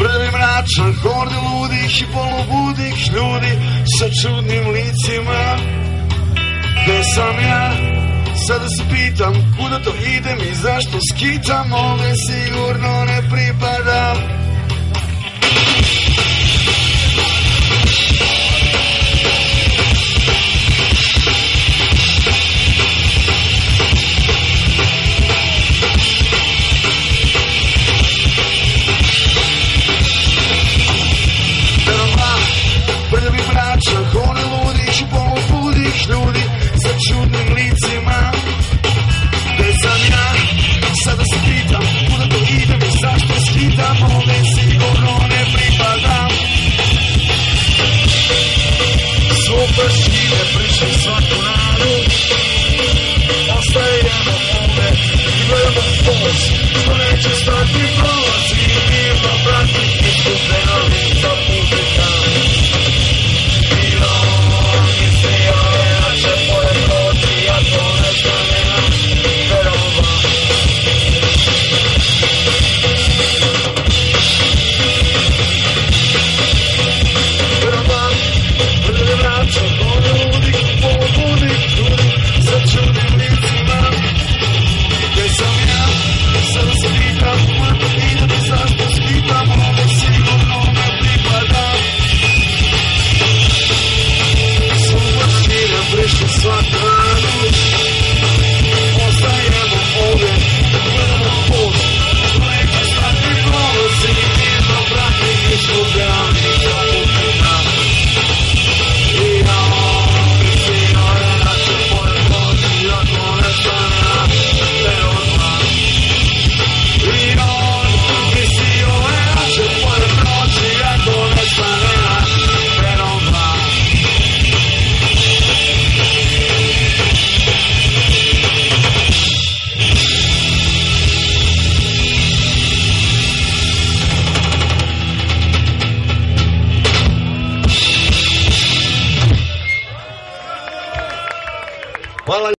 Prvi mračan horde ludih i polubudih ljudi sa čudnim licima. Gde sam ja? Sada se pitam kuda to idem i zašto skitam? Ovdje sigurno ne pripadam. Ostajemo ovde i gledamo post Što neće stati broj Ocho Fala